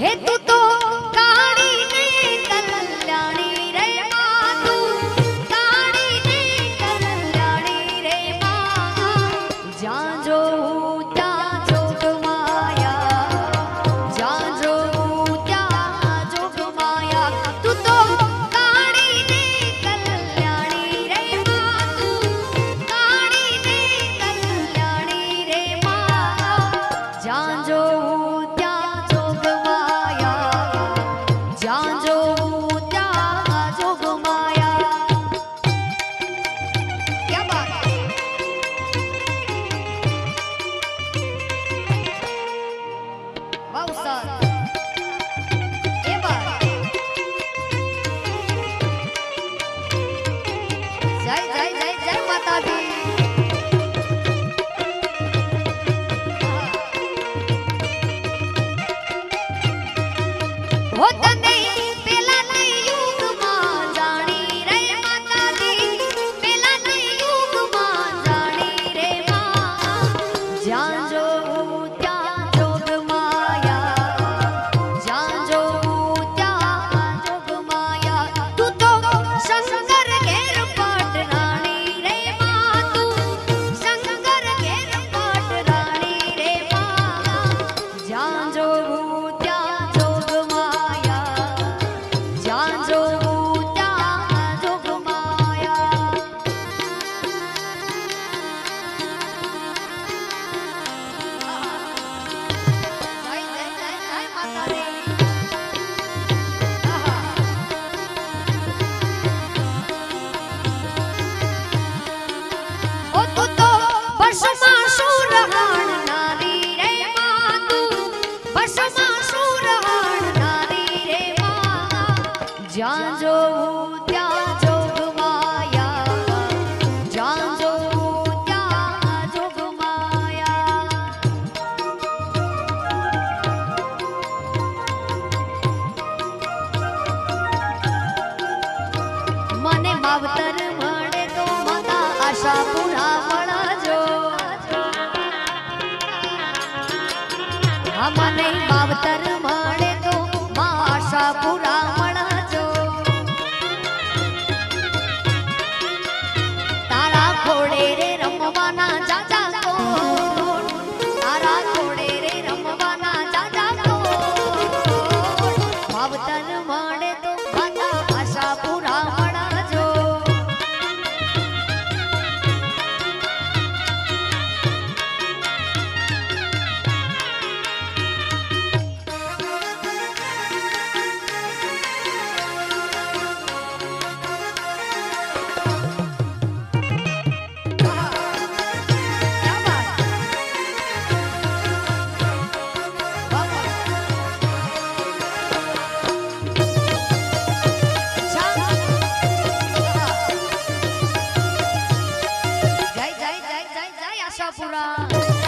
हे तू तो 江州无不啦。